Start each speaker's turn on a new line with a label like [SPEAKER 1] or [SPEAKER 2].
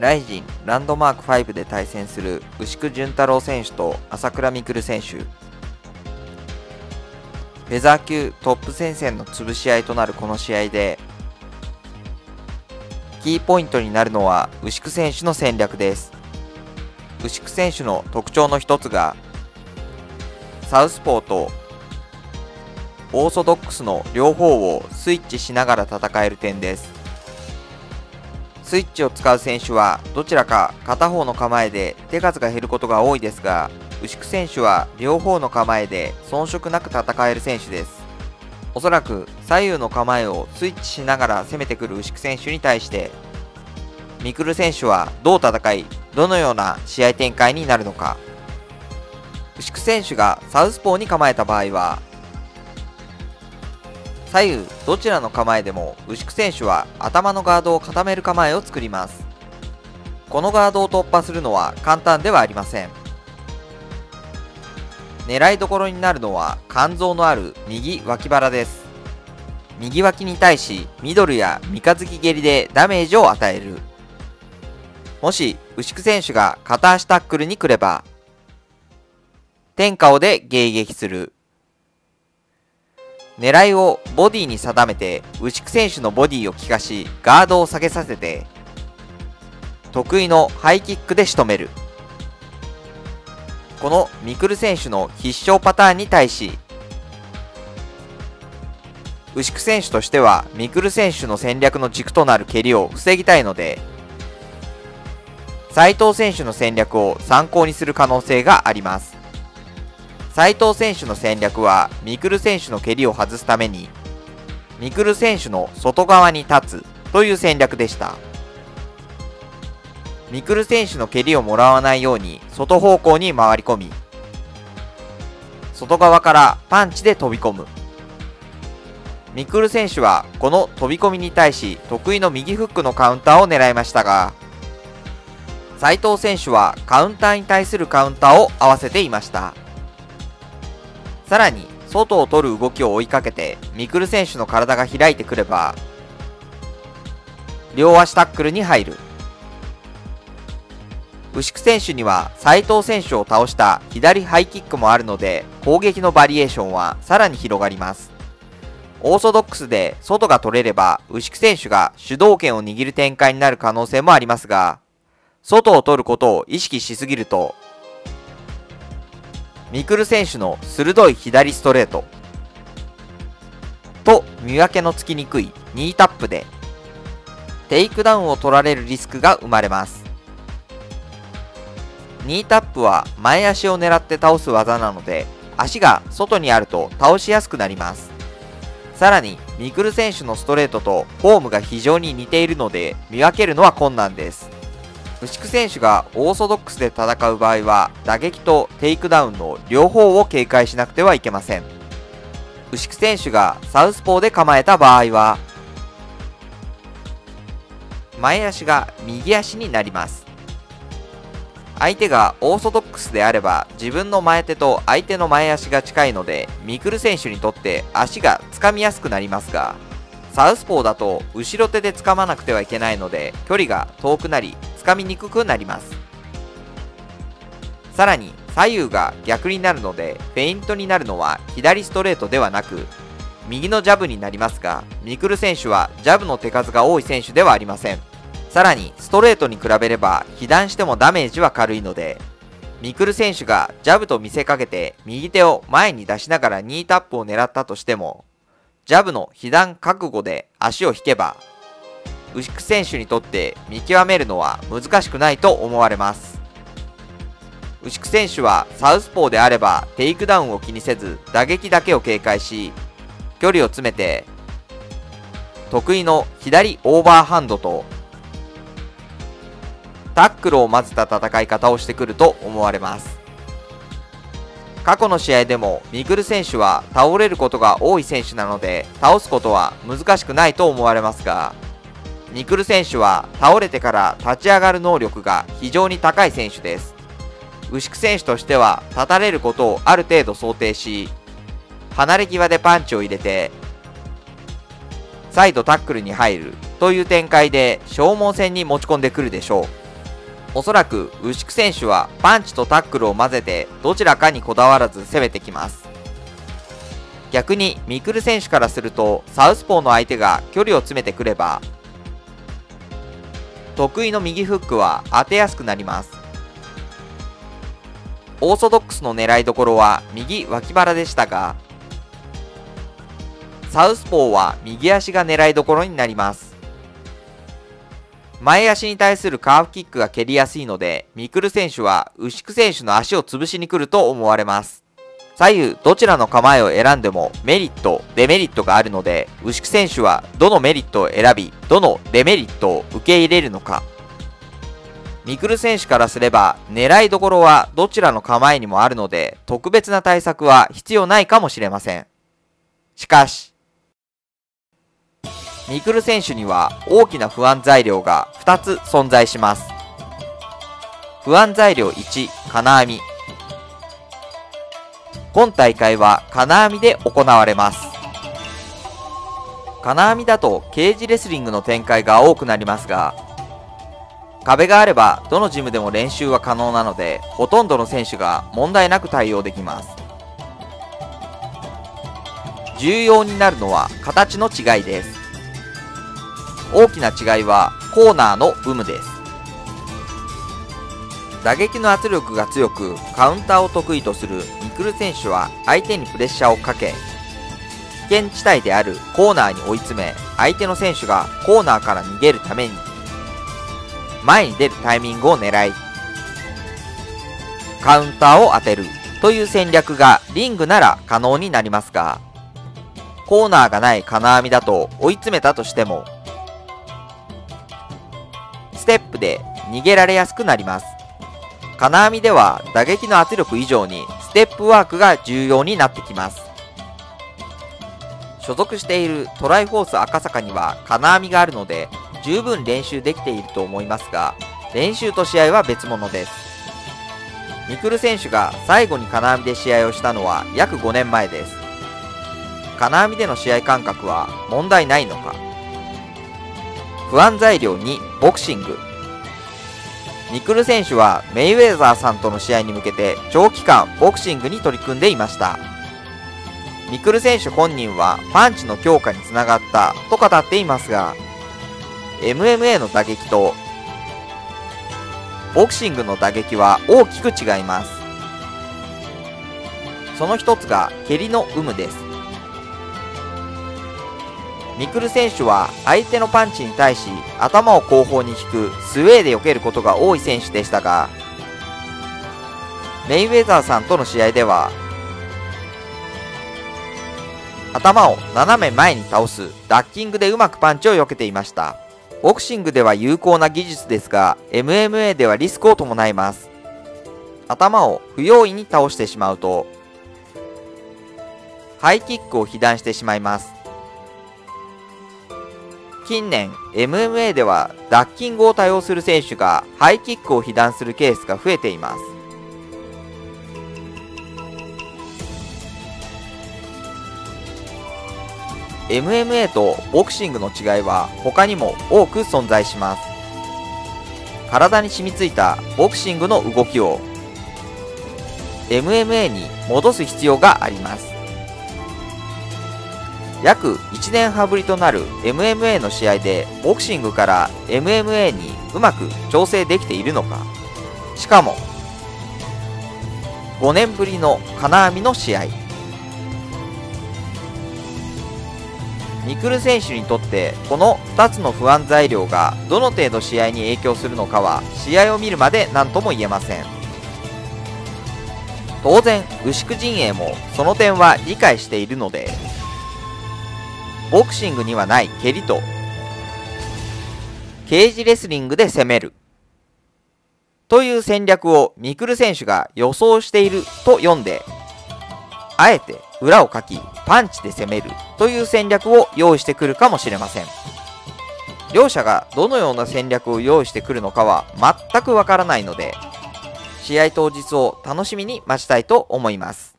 [SPEAKER 1] ライジンランドマーク5で対戦する牛久潤太郎選手と朝倉未来選手。フェザー級トップ戦線の潰し合いとなるこの試合でキーポイントになるのは牛久選手の戦略です。牛久選手の特徴の一つがサウスポーとオーソドックスの両方をスイッチしながら戦える点です。スイッチを使う選手はどちらか片方の構えで手数が減ることが多いですが牛久選手は両方の構えで遜色なく戦える選手です。おそらく左右の構えをスイッチしながら攻めてくる牛久選手に対してミクル選手はどう戦いどのような試合展開になるのか。牛久選手がサウスポーに構えた場合は左右どちらの構えでも牛久選手は頭のガードを固める構えを作ります。このガードを突破するのは簡単ではありません。狙いどころになるのは肝臓のある右脇腹です。右脇に対しミドルや三日月蹴りでダメージを与える。もし牛久選手が片足タックルに来れば天下をで迎撃する。狙いをボディに定めて牛久選手のボディを利かしガードを下げさせて得意のハイキックで仕留める。このミクル選手の必勝パターンに対し牛久選手としてはミクル選手の戦略の軸となる蹴りを防ぎたいので斉藤選手の戦略を参考にする可能性があります。斉藤選手の戦略はミクル選手の蹴りを外すためにミクル選手の外側に立つという戦略でした。ミクル選手の蹴りをもらわないように外方向に回り込み外側からパンチで飛び込む。ミクル選手はこの飛び込みに対し得意の右フックのカウンターを狙いましたが斉藤選手はカウンターに対するカウンターを合わせていました。さらに外を取る動きを追いかけてミクル選手の体が開いてくれば両足タックルに入る。牛久選手には斉藤選手を倒した左ハイキックもあるので攻撃のバリエーションはさらに広がります。オーソドックスで外が取れれば牛久選手が主導権を握る展開になる可能性もありますが外を取ることを意識しすぎると未来選手の鋭い左ストレート。と見分けのつきにくいニータップでテイクダウンを取られるリスクが生まれます。ニータップは前足を狙って倒す技なので足が外にあると倒しやすくなります。さらに未来選手のストレートとフォームが非常に似ているので見分けるのは困難です。牛久選手がオーソドックスで戦う場合は打撃とテイクダウンの両方を警戒しなくてはいけません。牛久選手がサウスポーで構えた場合は前足が右足になります。相手がオーソドックスであれば自分の前手と相手の前足が近いので未来選手にとって足がつかみやすくなりますがサウスポーだと後ろ手で掴まなくてはいけないので距離が遠くなりつかみにくくなります。さらに左右が逆になるのでフェイントになるのは左ストレートではなく右のジャブになりますがミクル選手はジャブの手数が多い選手ではありません。さらにストレートに比べれば被弾してもダメージは軽いのでミクル選手がジャブと見せかけて右手を前に出しながら2タップを狙ったとしてもジャブの被弾覚悟で足を引けば牛久選手にとって見極めるのは難しくないと思われます。牛久選手はサウスポーであればテイクダウンを気にせず打撃だけを警戒し距離を詰めて得意の左オーバーハンドとタックルを混ぜた戦い方をしてくると思われます。過去の試合でもミグル選手は倒れることが多い選手なので倒すことは難しくないと思われますがニクル選手は倒れてから立ち上がる能力が非常に高い選手です。牛久選手としては立たれることをある程度想定し離れ際でパンチを入れて再度タックルに入るという展開で消耗戦に持ち込んでくるでしょう。おそらく牛久選手はパンチとタックルを混ぜてどちらかにこだわらず攻めてきます。逆にミクル選手からするとサウスポーの相手が距離を詰めてくれば得意の右フックは当てやすくなります。オーソドックスの狙いどころは右脇腹でしたがサウスポーは右足が狙いどころになります。前足に対するカーフキックが蹴りやすいのでミクル選手は牛久選手の足を潰しに来ると思われます左右どちらの構えを選んでもメリット、デメリットがあるので、牛久選手はどのメリットを選び、どのデメリットを受け入れるのか。ミクル選手からすれば、狙いどころはどちらの構えにもあるので、特別な対策は必要ないかもしれません。しかし、ミクル選手には大きな不安材料が2つ存在します。不安材料1、金網。今大会は金網で行われます。金網だとケージレスリングの展開が多くなりますが、壁があればどのジムでも練習は可能なので、ほとんどの選手が問題なく対応できます。重要になるのは形の違いです。大きな違いはコーナーの有無です。打撃の圧力が強くカウンターを得意とするミクル選手は相手にプレッシャーをかけ危険地帯であるコーナーに追い詰め相手の選手がコーナーから逃げるために前に出るタイミングを狙いカウンターを当てるという戦略がリングなら可能になりますがコーナーがない金網だと追い詰めたとしてもステップで逃げられやすくなります金網では打撃の圧力以上にステップワークが重要になってきます。所属しているトライフォース赤坂には金網があるので十分練習できていると思いますが練習と試合は別物です。ミクル選手が最後に金網で試合をしたのは約5年前です。金網での試合感覚は問題ないのか？不安材料2ボクシング。ミクル選手はメイウェザーさんとの試合に向けて長期間ボクシングに取り組んでいました。ミクル選手本人はパンチの強化につながったと語っていますが MMA の打撃とボクシングの打撃は大きく違います。その一つが蹴りの有無です。ミクル選手は相手のパンチに対し頭を後方に引くスウェーで避けることが多い選手でしたがメイウェザーさんとの試合では頭を斜め前に倒すダッキングでうまくパンチを避けていました。ボクシングでは有効な技術ですが MMA ではリスクを伴います。頭を不用意に倒してしまうとハイキックを被弾してしまいます。近年 MMA ではダッキングを多用する選手がハイキックを被弾するケースが増えています。MMA とボクシングの違いは他にも多く存在します。体に染みついたボクシングの動きを MMA に戻す必要があります。約1年半ぶりとなる MMA の試合でボクシングから MMA にうまく調整できているのか。しかも5年ぶりの金網の試合。ミクル選手にとってこの2つの不安材料がどの程度試合に影響するのかは試合を見るまで何とも言えません。当然牛久陣営もその点は理解しているのでボクシングにはない蹴りと、ケージレスリングで攻める。という戦略をミクル選手が予想していると読んで、あえて裏をかき、パンチで攻めるという戦略を用意してくるかもしれません。両者がどのような戦略を用意してくるのかは全くわからないので、試合当日を楽しみに待ちたいと思います。